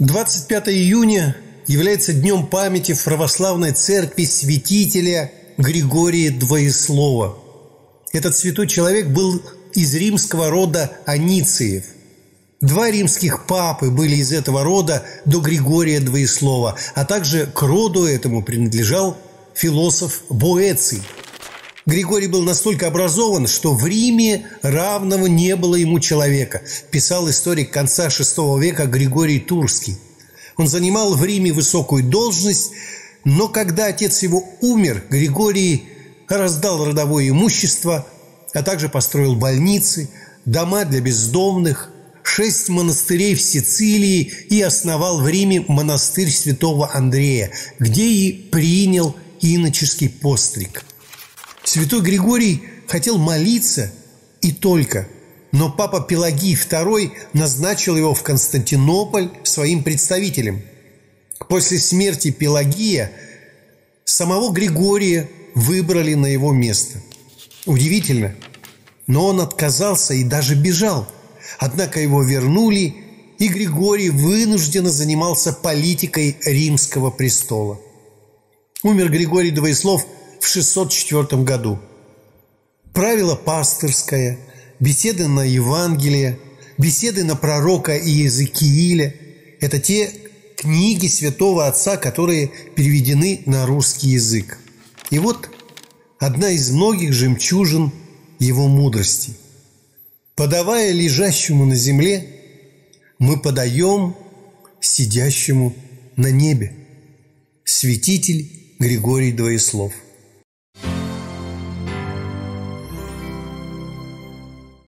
25 июня является днем памяти в православной церкви святителя Григория Двоеслова. Этот святой человек был из римского рода Анициев. Два римских папы были из этого рода до Григория Двоеслова, а также к роду этому принадлежал философ Боэций. Григорий был настолько образован, что в Риме равного не было ему человека, писал историк конца VI века Григорий Турский – он занимал в Риме высокую должность, но когда отец его умер, Григорий раздал родовое имущество, а также построил больницы, дома для бездомных, шесть монастырей в Сицилии и основал в Риме монастырь святого Андрея, где и принял иноческий постриг. Святой Григорий хотел молиться и только – но папа Пелагий II назначил его в Константинополь своим представителем. После смерти Пелагия самого Григория выбрали на его место. Удивительно, но он отказался и даже бежал. Однако его вернули, и Григорий вынужденно занимался политикой римского престола. Умер Григорий Двоеслов в 604 году. Правило пастырское – беседы на Евангелие, беседы на пророка Иезекииля. Это те книги святого отца, которые переведены на русский язык. И вот одна из многих жемчужин его мудрости. Подавая лежащему на земле, мы подаем сидящему на небе. Святитель Григорий Двоеслов –